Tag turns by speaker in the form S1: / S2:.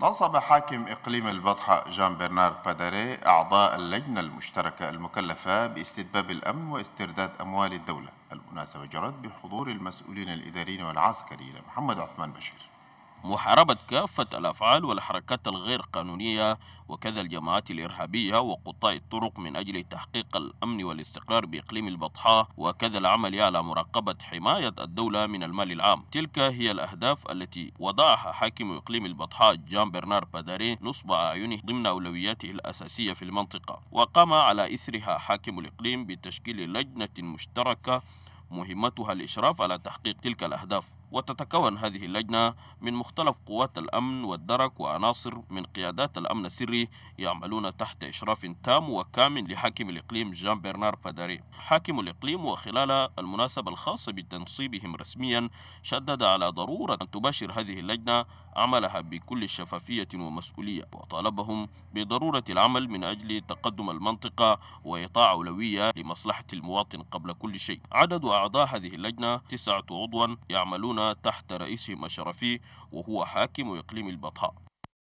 S1: نصب حاكم إقليم البطحاء جان برنار باداري أعضاء اللجنة المشتركة المكلفة باستتباب الأمن واسترداد أموال الدولة المناسبة جرت بحضور المسؤولين الإداريين والعسكريين محمد عثمان بشير.
S2: محاربة كافة الأفعال والحركات الغير قانونية وكذا الجماعات الإرهابية وقطاع الطرق من أجل تحقيق الأمن والاستقرار بإقليم البطحاء وكذا العمل على مراقبة حماية الدولة من المال العام. تلك هي الأهداف التي وضعها حاكم إقليم البطحاء جان برنار باداري نصب أعينه ضمن أولوياته الأساسية في المنطقة وقام على إثرها حاكم الإقليم بتشكيل لجنة مشتركة مهمتها الإشراف على تحقيق تلك الأهداف. وتتكون هذه اللجنة من مختلف قوات الأمن والدرك وعناصر من قيادات الأمن السري يعملون تحت إشراف تام وكامل لحاكم الإقليم جان برنار باداري. حاكم الإقليم وخلال المناسبة الخاصة بتنصيبهم رسميا شدد على ضرورة أن تباشر هذه اللجنة عملها بكل شفافية ومسؤولية وطالبهم بضرورة العمل من أجل تقدم المنطقة وإعطاء أولوية لمصلحة المواطن قبل كل شيء. عدد أعضاء هذه اللجنة تسعة عضوا يعملون تحت رئيسهم الشرفي وهو حاكم إقليم البطحاء